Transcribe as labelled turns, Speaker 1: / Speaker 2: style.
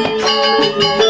Speaker 1: Música